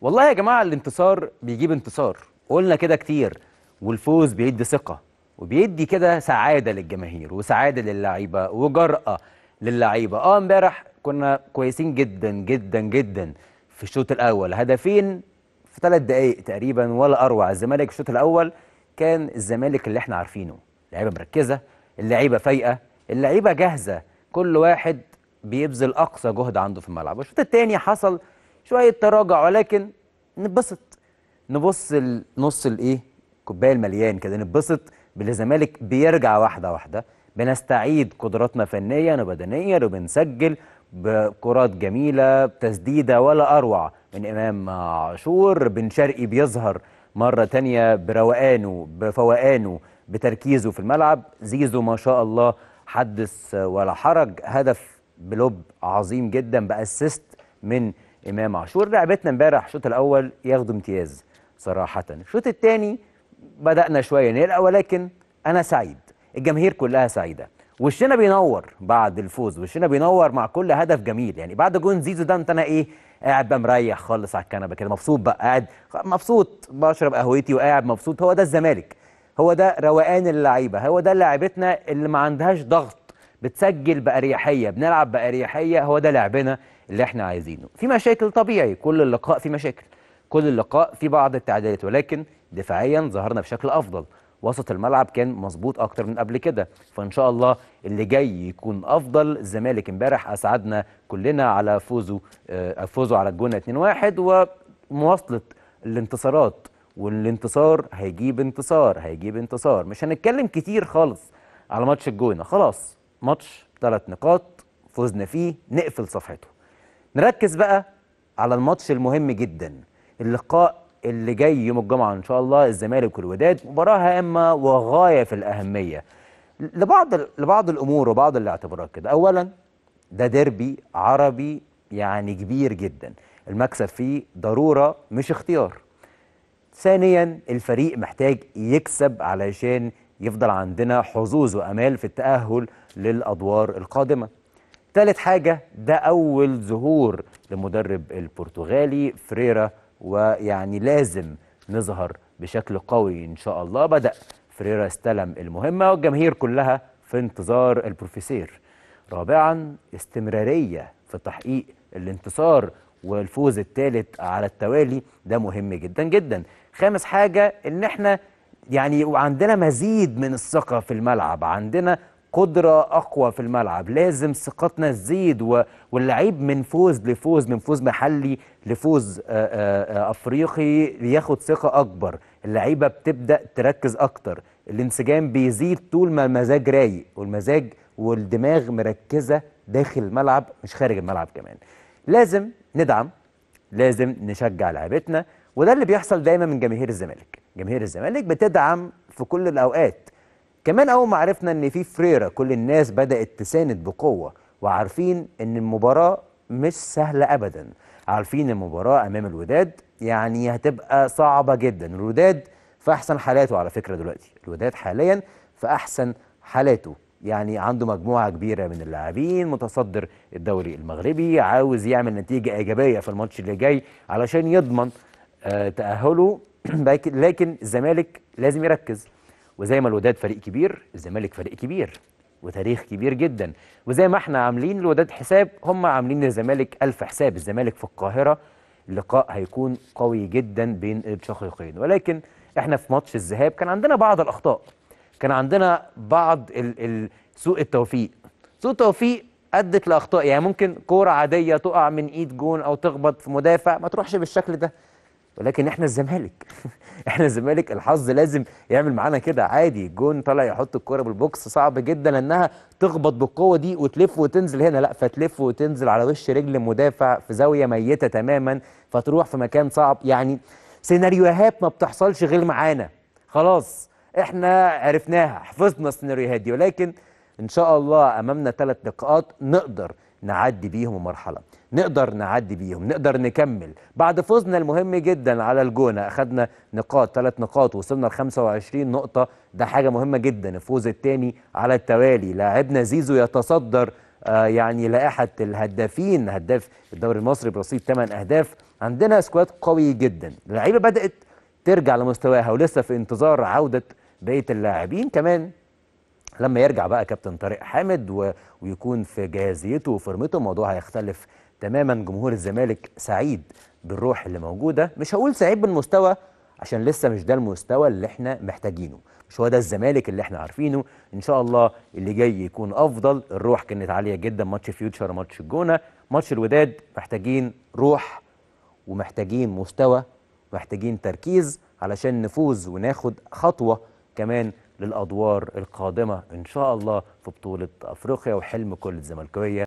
والله يا جماعة الانتصار بيجيب انتصار. قلنا كده كتير والفوز بيدي ثقة وبيدي كده سعادة للجماهير وسعادة للعيبة وجرأة للعيبة. آه امبارح كنا كويسين جدا جدا جدا في الشوط الأول. هدفين في ثلاث دقائق تقريبا ولا أروع. الزمالك في الشوط الأول كان الزمالك اللي إحنا عارفينه. لعيبة مركزة اللعيبة فايقة اللعيبة جاهزة. كل واحد بيبذل أقصى جهد عنده في الملعب. والشوط الثاني حصل شوية تراجع ولكن نتبسط نبص لنص الايه كوباية المليان كده. نتبسط باللي الزمالك بيرجع واحدة واحدة. بنستعيد قدراتنا فنيا وبدنيا وبنسجل بكرات جميلة بتسديده ولا أروع. من إمام عاشور بن شرقي بيظهر مرة تانية بروقانه بفوقانه بتركيزه في الملعب. زيزو ما شاء الله حدث ولا حرج. هدف بلوب عظيم جدا بأسيست من إمام عاشور. لعبتنا امبارح الشوط الأول ياخدوا امتياز صراحة. الشوط الثاني بدأنا شوية نقلق ولكن أنا سعيد. الجماهير كلها سعيدة. وشنا بينور بعد الفوز وشنا بينور مع كل هدف جميل. يعني بعد جون زيزو ده انت أنا إيه قاعد بقى مريح خالص على الكنبة كده. مبسوط بقى قاعد مبسوط بشرب قهوتي وقاعد مبسوط. هو ده الزمالك. هو ده روقان اللعيبة. هو ده لعيبتنا اللي ما عندهاش ضغط. بتسجل بأريحية بنلعب بأريحية هو ده لعبنا اللي إحنا عايزينه. في مشاكل طبيعي كل اللقاء في مشاكل كل اللقاء في بعض التعديلات ولكن دفاعيا ظهرنا بشكل أفضل. وسط الملعب كان مظبوط أكتر من قبل كده. فإن شاء الله اللي جاي يكون أفضل. الزمالك امبارح أسعدنا كلنا على فوزه آه، فوزه على الجونه 2-1 ومواصلة الانتصارات. والانتصار هيجيب انتصار هيجيب انتصار. مش هنتكلم كتير خالص على ماتش الجونة. خلاص. ماتش ثلاث نقاط فزنا فيه نقفل صفحته. نركز بقى على الماتش المهم جدا اللقاء اللي جاي يوم الجمعة إن شاء الله الزمالك والوداد مباراة هامة وغاية في الأهمية. لبعض لبعض الأمور وبعض الاعتبارات كده. اولا ده ديربي عربي يعني كبير جدا. المكسب فيه ضرورة مش اختيار. ثانيا الفريق محتاج يكسب علشان يفضل عندنا حظوظ وأمال في التأهل للأدوار القادمة. ثالث حاجة ده أول ظهور لمدرب البرتغالي فريرا ويعني لازم نظهر بشكل قوي إن شاء الله. بدأ فريرا استلم المهمة والجماهير كلها في انتظار البروفيسير. رابعا استمرارية في تحقيق الانتصار والفوز الثالث على التوالي. ده مهم جدا جدا. خامس حاجة إن إحنا يعني وعندنا مزيد من الثقة في الملعب. عندنا قدرة أقوى في الملعب. لازم ثقتنا تزيد و- واللعيب من فوز لفوز من فوز محلي لفوز آه، آه، آه، أفريقي ياخد ثقة أكبر. اللعيبة بتبدأ تركز أكتر. الانسجام بيزيد طول ما المزاج رايق والمزاج والدماغ مركزة داخل الملعب مش خارج الملعب كمان. لازم ندعم لازم نشجع لعيبتنا وده اللي بيحصل دايما من جماهير الزمالك. جماهير الزمالك بتدعم في كل الأوقات. كمان أول ما عرفنا إن في فريرة كل الناس بدأت تساند بقوة وعارفين إن المباراة مش سهلة ابدا. عارفين المباراة أمام الوداد يعني هتبقى صعبة جدا. الوداد في أحسن حالاته على فكرة دلوقتي. الوداد حاليا في أحسن حالاته. يعني عنده مجموعة كبيرة من اللاعبين متصدر الدوري المغربي عاوز يعمل نتيجة إيجابية في الماتش اللي جاي علشان يضمن آه، تأهله. لكن الزمالك لازم يركز. وزي ما الوداد فريق كبير الزمالك فريق كبير وتاريخ كبير جدا. وزي ما إحنا عاملين الوداد حساب هم عاملين للزمالك ألف حساب. الزمالك في القاهرة اللقاء هيكون قوي جدا بين الشقيقين. ولكن إحنا في ماتش الذهاب كان عندنا بعض الأخطاء. كان عندنا بعض ال ال سوء التوفيق. سوء التوفيق أدت لأخطاء. يعني ممكن كورة عادية تقع من إيد جون أو تخبط في مدافع. ما تروحش بالشكل ده. ولكن إحنا الزمالك. إحنا الزمالك الحظ لازم يعمل معانا كده. عادي جون طالع يحط الكورة بال box. صعب جدا إنها تخبط بالقوة دي وتلف وتنزل هنا. لا فتلف وتنزل على وش رجل مدافع في زاوية ميتة تماما. فتروح في مكان صعب. يعني سيناريوهات ما بتحصلش غير معانا. خلاص إحنا عرفناها حفظنا السيناريوهات دي. ولكن إن شاء الله أمامنا ثلاث نقاط نقدر نعدي بيهم المرحله نقدر نعدي بيهم نقدر نكمل. بعد فوزنا المهم جدا على الجونة أخذنا نقاط ثلاث نقاط وصلنا ل 25 نقطة. ده حاجة مهمة جدا الفوز الثاني على التوالي. لاعبنا زيزو يتصدر آه يعني لائحة الهدافين هداف الدوري المصري برصيد 8 أهداف. عندنا سكواد قوي جدا. اللعيبة بدأت ترجع لمستواها ولسه في انتظار عودة بقية اللاعبين. كمان لما يرجع بقى كابتن طارق حامد و... ويكون في جاهزيته وفورمته الموضوع هيختلف تماما. جمهور الزمالك سعيد بالروح اللي موجودة. مش هقول سعيد بالمستوى عشان لسه مش ده المستوى اللي إحنا محتاجينه. مش هو ده الزمالك اللي إحنا عارفينه. إن شاء الله اللي جاي يكون أفضل. الروح كانت عالية جدا. ماتش فيوتشر ماتش الجونه ماتش الوداد. محتاجين روح ومحتاجين مستوى محتاجين تركيز علشان نفوز وناخد خطوة كمان للأدوار القادمة إن شاء الله في بطولة أفريقيا وحلم كل الزملكاويه